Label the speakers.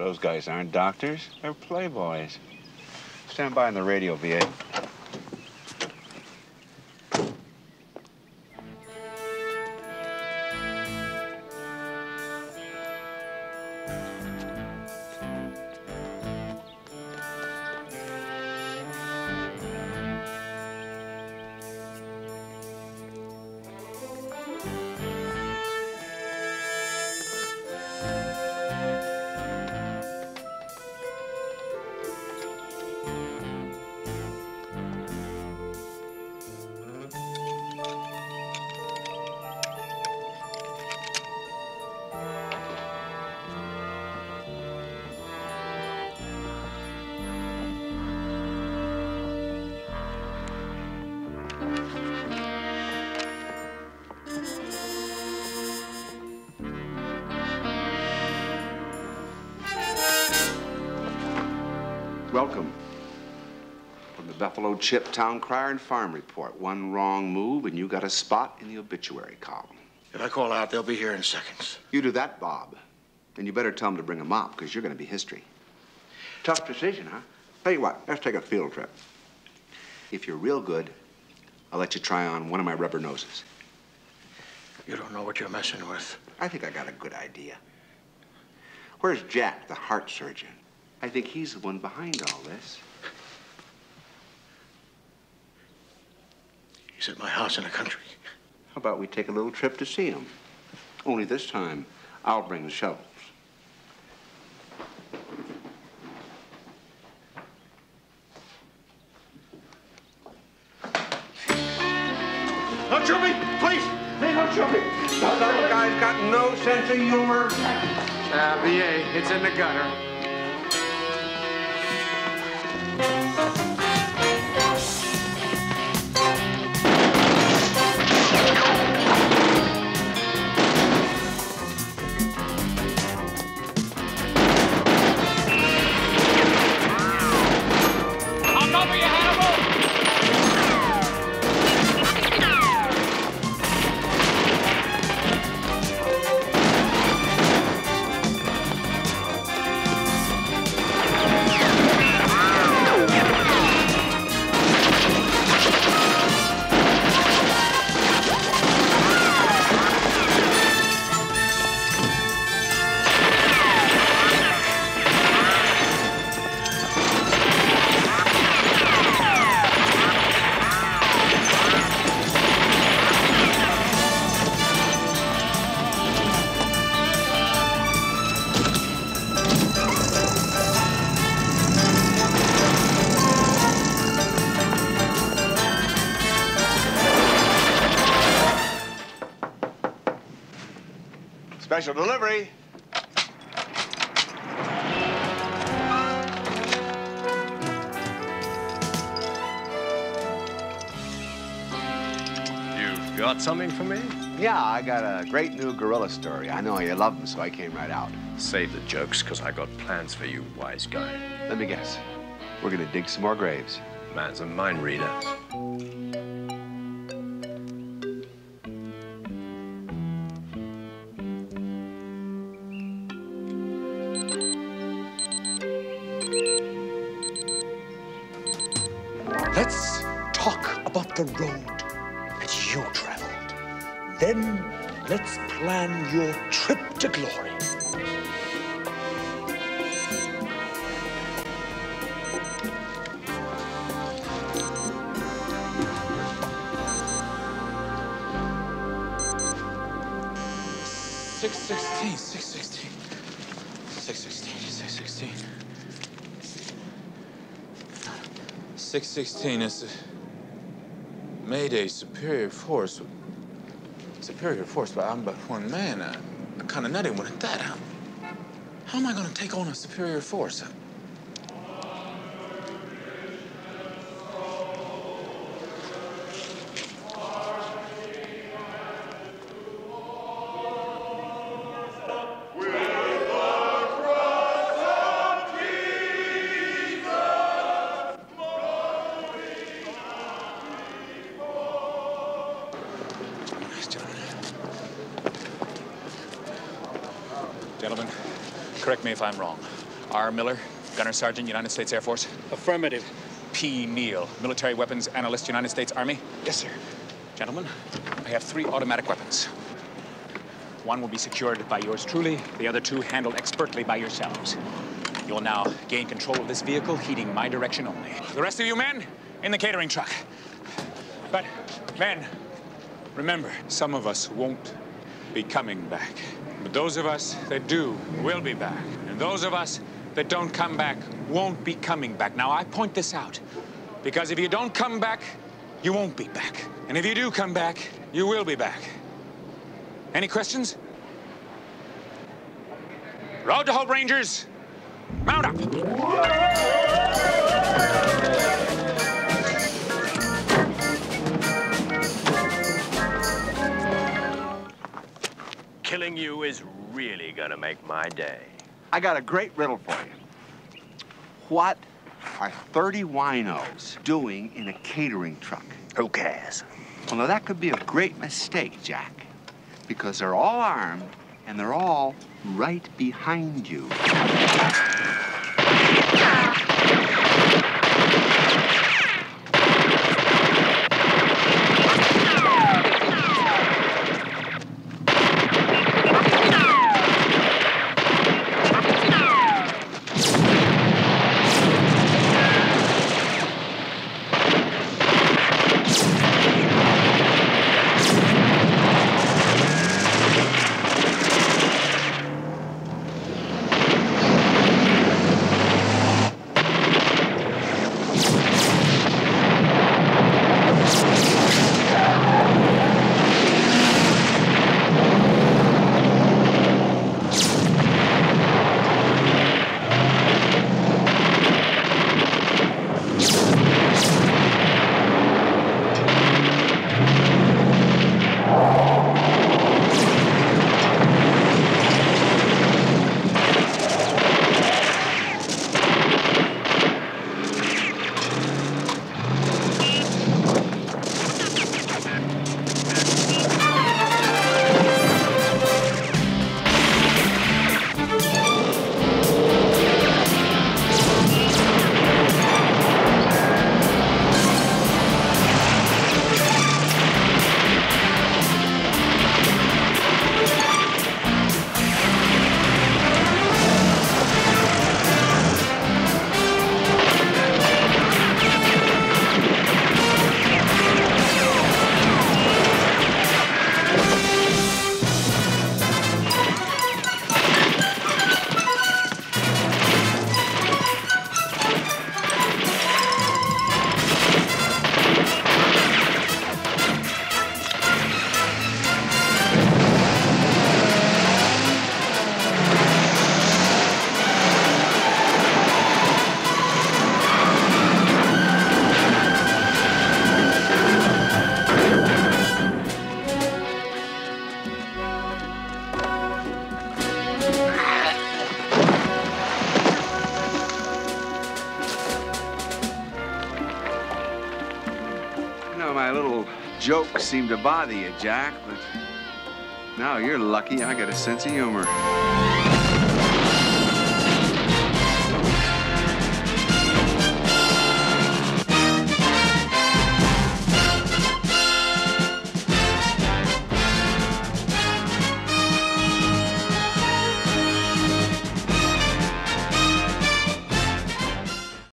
Speaker 1: those guys aren't doctors. They're playboys. Stand by on the radio, B.A. Buffalo Chip Town Crier and Farm Report. One wrong move and you got a spot in the obituary column.
Speaker 2: If I call out, they'll be here in seconds.
Speaker 1: You do that, Bob. And you better tell them to bring a mop, because you're going to be history. Tough decision, huh? Tell you what, let's take a field trip. If you're real good, I'll let you try on one of my rubber noses.
Speaker 2: You don't know what you're messing with.
Speaker 1: I think I got a good idea. Where's Jack, the heart surgeon? I think he's the one behind all this.
Speaker 2: He's at my house in the country.
Speaker 1: How about we take a little trip to see him? Only this time, I'll bring the shovels. Don't shoot me, please. Please don't shoot me. That little guy's got no sense of humor.
Speaker 3: Uh, B.A, it's in the gutter.
Speaker 1: Special delivery.
Speaker 4: You've got something for me?
Speaker 1: Yeah, I got a great new gorilla story. I know you love them, so I came right out.
Speaker 4: Save the jokes, because I got plans for you, wise guy.
Speaker 1: Let me guess. We're gonna dig some more graves.
Speaker 4: Man's a mind reader.
Speaker 5: About the road that you traveled. Then let's plan your trip to glory.
Speaker 6: Six sixteen, six sixteen, six sixteen, six sixteen. Six sixteen is a Mayday Superior Force. Superior Force, but I'm but one man. I, I'm kind of nutty with that. How, how am I going to take on a Superior Force? Correct me if I'm wrong. R. Miller, Gunner Sergeant, United States Air Force.
Speaker 7: Affirmative.
Speaker 6: P. Neal, Military Weapons Analyst, United States Army.
Speaker 7: Yes, sir.
Speaker 6: Gentlemen, I have three automatic weapons. One will be secured by yours truly, the other two handled expertly by yourselves. You will now gain control of this vehicle, heading my direction only. The rest of you men, in the catering truck. But, men, remember, some of us won't be coming back. But those of us that do will be back. And those of us that don't come back won't be coming back. Now, I point this out because if you don't come back, you won't be back. And if you do come back, you will be back. Any questions? Road to Hope, Rangers. Mount up.
Speaker 4: Killing you is really gonna make my day.
Speaker 1: I got a great riddle for you. What are 30 winos doing in a catering truck?
Speaker 4: Who cares?
Speaker 1: Well, now that could be a great mistake, Jack, because they're all armed and they're all right behind you. Little jokes seem to bother you, Jack, but now you're lucky I got a sense of humor.